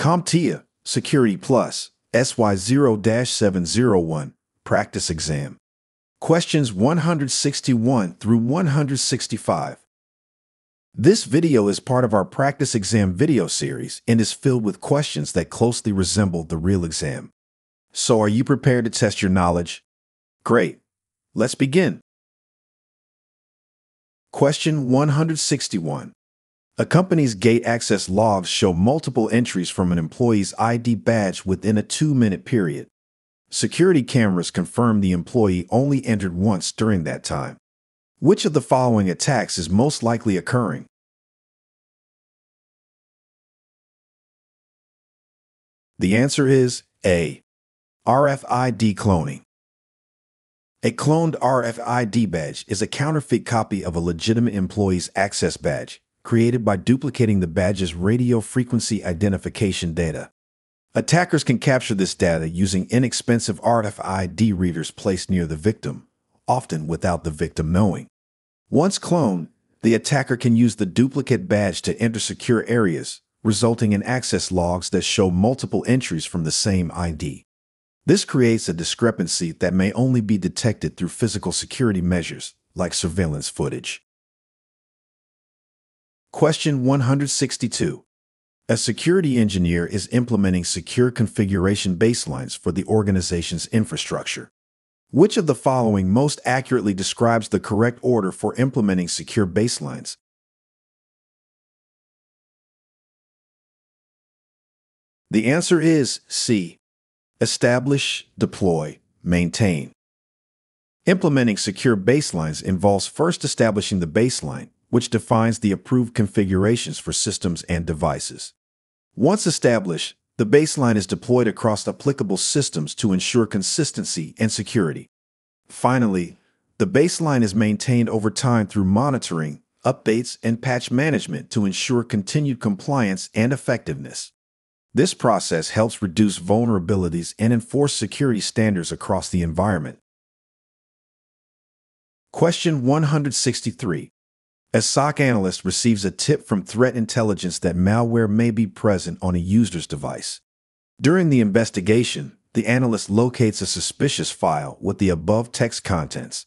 CompTIA Security Plus SY0-701 Practice Exam. Questions 161 through 165. This video is part of our practice exam video series and is filled with questions that closely resemble the real exam. So are you prepared to test your knowledge? Great. Let's begin. Question 161. A company's gate access logs show multiple entries from an employee's ID badge within a two-minute period. Security cameras confirm the employee only entered once during that time. Which of the following attacks is most likely occurring? The answer is A. RFID cloning. A cloned RFID badge is a counterfeit copy of a legitimate employee's access badge, created by duplicating the badge's radio frequency identification data. Attackers can capture this data using inexpensive RFID readers placed near the victim, often without the victim knowing. Once cloned, the attacker can use the duplicate badge to enter secure areas, resulting in access logs that show multiple entries from the same ID. This creates a discrepancy that may only be detected through physical security measures, like surveillance footage. Question 162. A security engineer is implementing secure configuration baselines for the organization's infrastructure. Which of the following most accurately describes the correct order for implementing secure baselines? The answer is C. Establish, deploy, maintain. Implementing secure baselines involves first establishing the baseline, which defines the approved configurations for systems and devices. Once established, the baseline is deployed across applicable systems to ensure consistency and security. Finally, the baseline is maintained over time through monitoring, updates, and patch management to ensure continued compliance and effectiveness. This process helps reduce vulnerabilities and enforce security standards across the environment. Question 163. A SOC analyst receives a tip from threat intelligence that malware may be present on a user's device. During the investigation, the analyst locates a suspicious file with the above text contents.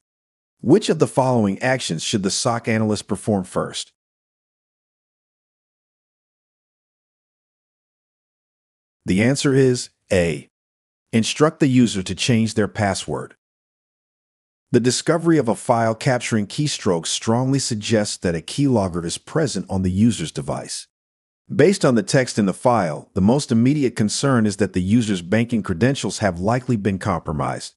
Which of the following actions should the SOC analyst perform first? The answer is A. Instruct the user to change their password. The discovery of a file capturing keystrokes strongly suggests that a keylogger is present on the user's device. Based on the text in the file, the most immediate concern is that the user's banking credentials have likely been compromised.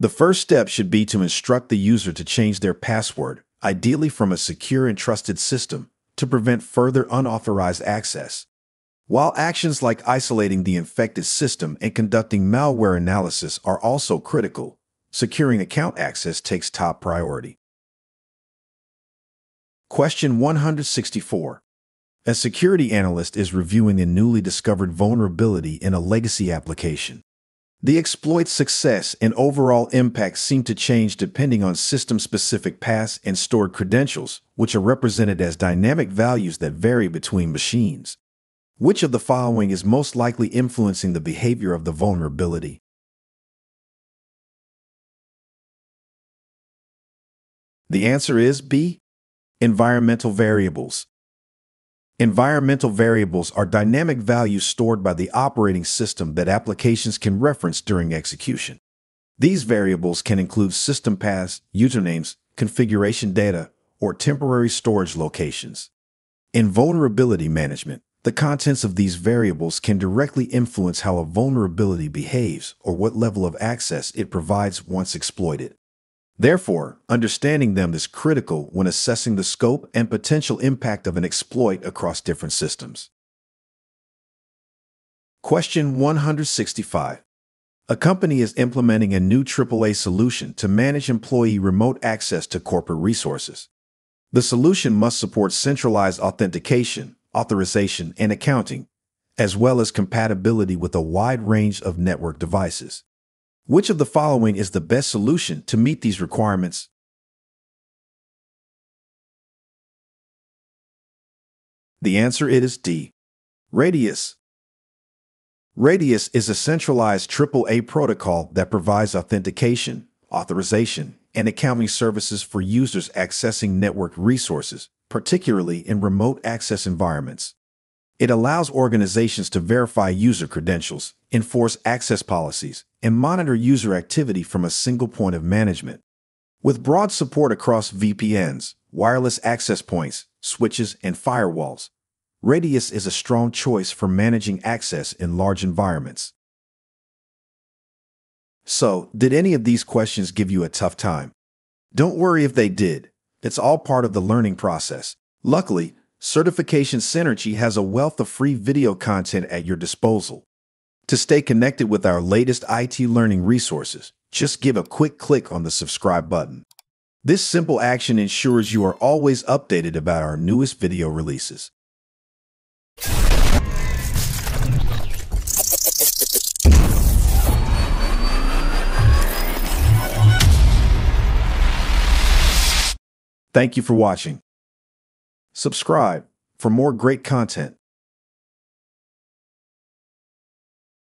The first step should be to instruct the user to change their password, ideally from a secure and trusted system, to prevent further unauthorized access. While actions like isolating the infected system and conducting malware analysis are also critical, securing account access takes top priority. Question 164. A security analyst is reviewing a newly discovered vulnerability in a legacy application. The exploit's success and overall impact seem to change depending on system-specific paths and stored credentials, which are represented as dynamic values that vary between machines. Which of the following is most likely influencing the behavior of the vulnerability? The answer is B. Environmental variables. Environmental variables are dynamic values stored by the operating system that applications can reference during execution. These variables can include system paths, usernames, configuration data, or temporary storage locations. In vulnerability management, the contents of these variables can directly influence how a vulnerability behaves or what level of access it provides once exploited. Therefore, understanding them is critical when assessing the scope and potential impact of an exploit across different systems. Question 165. A company is implementing a new AAA solution to manage employee remote access to corporate resources. The solution must support centralized authentication, authorization, and accounting, as well as compatibility with a wide range of network devices. Which of the following is the best solution to meet these requirements? The answer is D. Radius. Radius is a centralized AAA protocol that provides authentication, authorization, and accounting services for users accessing network resources, particularly in remote access environments. It allows organizations to verify user credentials, enforce access policies, and monitor user activity from a single point of management. With broad support across VPNs, wireless access points, switches, and firewalls, Radius is a strong choice for managing access in large environments. So, did any of these questions give you a tough time? Don't worry if they did. It's all part of the learning process. Luckily, Certification Cynergy has a wealth of free video content at your disposal. To stay connected with our latest IT learning resources, just give a quick click on the subscribe button. This simple action ensures you are always updated about our newest video releases. Thank you for watching. Subscribe for more great content.